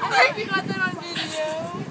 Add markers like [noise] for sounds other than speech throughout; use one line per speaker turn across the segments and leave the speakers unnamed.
Ai, ficou até no vídeo.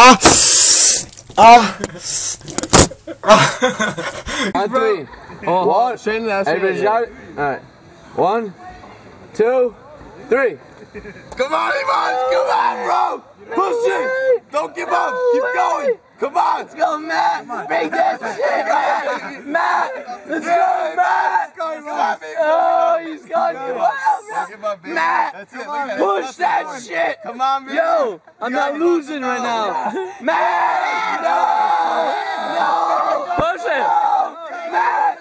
Ah! Ah!
On three.
Oh,
One.
Shane, that's
Everybody's got it? Alright. One, two, three.
Come on, Iman! Come on, bro! Push it! Don't give up! Keep going! Come on! Let's go, Matt! Make that shit, Matt! Matt! Let's go, Matt! Oh, he's gone too wild, Matt! That's it. Push that shit! Come on, man! Yo! I'm not losing right now! Matt! No! No!
Push it!
Matt!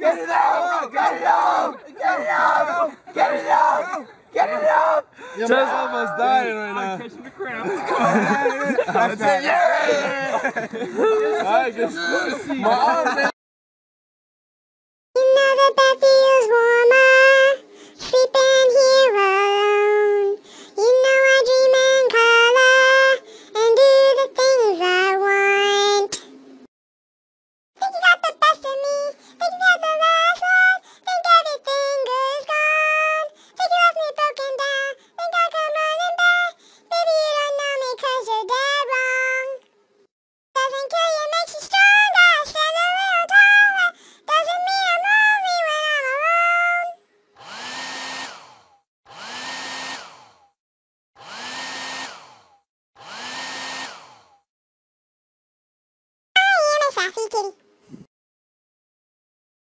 Get it out! Get it out! Get it out! Get it out! Get it out!
Just almost dying right now. I'm catching the cramp.
That's it! Yeah! [laughs]
Alright, just my arm,